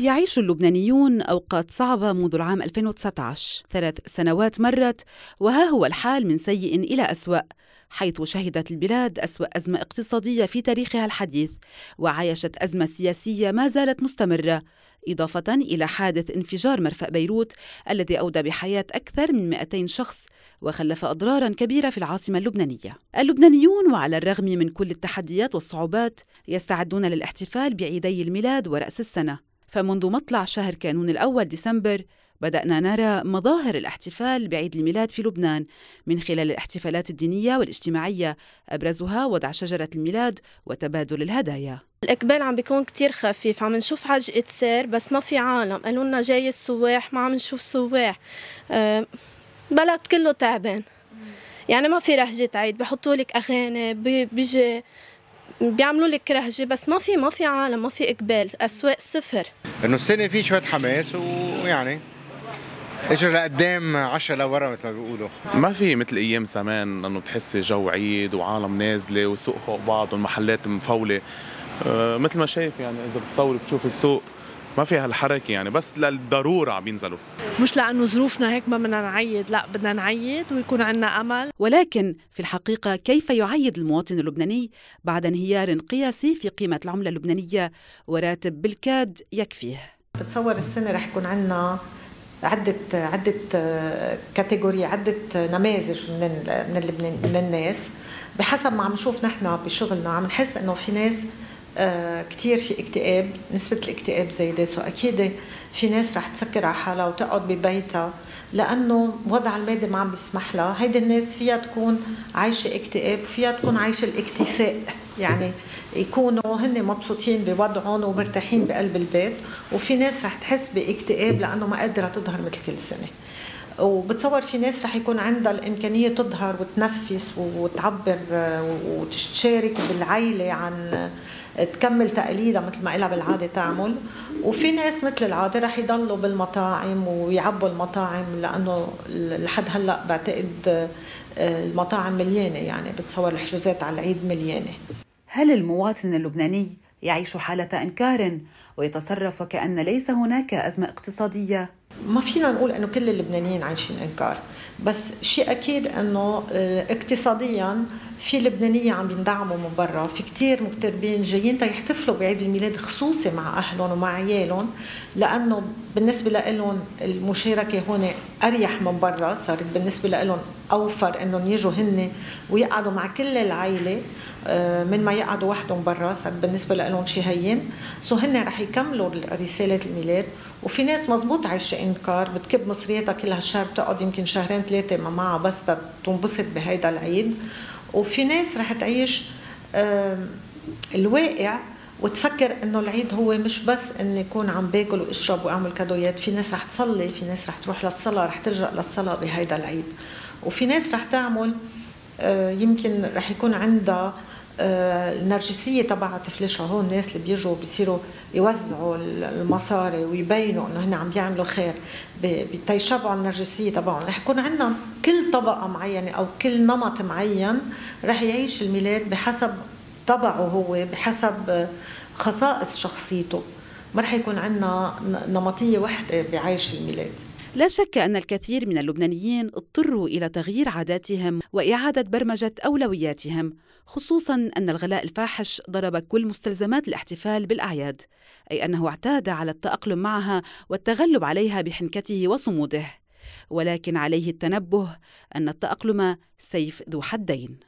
يعيش اللبنانيون أوقات صعبة منذ العام 2019 ثلاث سنوات مرت وها هو الحال من سيء إلى أسوأ حيث شهدت البلاد أسوأ أزمة اقتصادية في تاريخها الحديث وعايشت أزمة سياسية ما زالت مستمرة إضافة إلى حادث انفجار مرفأ بيروت الذي أودى بحياة أكثر من 200 شخص وخلف أضرارا كبيرة في العاصمة اللبنانية. اللبنانيون وعلى الرغم من كل التحديات والصعوبات يستعدون للاحتفال بعيدي الميلاد ورأس السنة. فمنذ مطلع شهر كانون الأول ديسمبر بدأنا نرى مظاهر الاحتفال بعيد الميلاد في لبنان من خلال الاحتفالات الدينية والاجتماعية. أبرزها وضع شجرة الميلاد وتبادل الهدايا. الإقبال عم بيكون كتير خفيف عم نشوف عجقة سير بس ما في عالم. قالوا لنا جاي السواح ما عم نشوف سواح. أه بلد كله تعبان. يعني ما في رهجة عيد بحطوا لك أغاني بيجي بيعملوا لك رهجة بس ما في ما في عالم ما في إقبال أسواق صفر. إنه السنة في شوية حماس ويعني اجوا لقدام 10 لورا مثل ما بيقولوا. ما في مثل أيام زمان إنه تحسي جو عيد وعالم نازلة والسوق فوق بعض والمحلات مفولة. أه مثل ما شايف يعني إذا بتصوري بتشوف السوق ما في هالحركه يعني بس للضرورة عم ينزلوا. مش لأنه ظروفنا هيك ما بدنا نعيد لا بدنا نعيد ويكون عندنا أمل. ولكن في الحقيقة كيف يعيد المواطن اللبناني بعد انهيار قياسي في قيمة العملة اللبنانية؟ وراتب بالكاد يكفيه. بتصور السنة رح يكون عندنا عدة عدة category عدة نماذج من من من الناس. بحسب ما عم نشوف نحن بشغلنا عم نحس إنه في ناس آه كثير في اكتئاب نسبة الاكتئاب زايدة. so أكيد في ناس رح تسكر على حالها وتقعد ببيتها لأنه وضع المادي ما عم بيسمح لها. هيدي الناس فيها تكون عايشة اكتئاب وفيها تكون عايشة الاكتفاء. يعني يكونوا هن مبسوطين بوضعهم ومرتاحين بقلب البيت. وفي ناس رح تحس بإكتئاب لأنه ما قادرة تظهر مثل كل سنة. وبتصور في ناس رح يكون عندها الإمكانية تظهر وتنفس وتعبر وتشارك بالعيلة عن تكمل تقليدها مثل ما إلها بالعادة تعمل. وفي ناس مثل العادة رح يضلوا بالمطاعم ويعبوا المطاعم لأنه لحد هلأ بعتقد آه، المطاعم مليانة يعني بتصور الحجوزات على العيد مليانة. هل المواطن اللبناني يعيش حالة إنكار ويتصرف وكأن ليس هناك أزمة اقتصادية؟ ما فينا نقول أنه كل اللبنانيين عايشين إنكار بس شيء أكيد أنه آه، اقتصاديا في لبنانية عم يندعموا من برا في كتير مغتربين جايين يحتفلوا بعيد الميلاد خصوصي مع أهلهم ومع عيالهم لأنه بالنسبة لهم المشاركة هون أريح من برا صارت بالنسبة لهم أوفر أنهم يجوا هن ويقعدوا مع كل العائلة آه، من ما يقعدوا وحدهم برا بالنسبة لهم شيء هين سو هن رح يكملوا رساله الميلاد. وفي ناس مزبوط عايشة انكار بتكب مصرياتها كل هالشهر بتقعد يمكن شهرين ثلاثة ما معها بس تنبسط بهيدا العيد. وفي ناس رح تعيش الواقع وتفكر إنه العيد هو مش بس إني يكون عم باكل وأشرب وأعمل كادويات. في ناس رح تصلي في ناس رح تروح للصلاة رح تلجا للصلاة بهيدا العيد. وفي ناس رح تعمل آه، يمكن رح يكون عندها آه، النرجسية تبعها تفلشها هون الناس اللي بيجوا بيصيروا يوزعوا المصاري ويبينوا إنه هن عم بيعملوا خير. بتيشبعوا النرجسية تبعهم. رح يكون عندنا كل طبقة معينة أو كل نمط معين رح يعيش الميلاد بحسب طبعه هو بحسب خصائص شخصيته. ما رح يكون عندنا نمطية وحدة بعيش الميلاد. لا شك أن الكثير من اللبنانيين اضطروا إلى تغيير عاداتهم وإعادة برمجة أولوياتهم خصوصا أن الغلاء الفاحش ضرب كل مستلزمات الاحتفال بالأعياد أي أنه اعتاد على التأقلم معها والتغلب عليها بحنكته وصموده. ولكن عليه التنبه أن التأقلم سيف ذو حدين.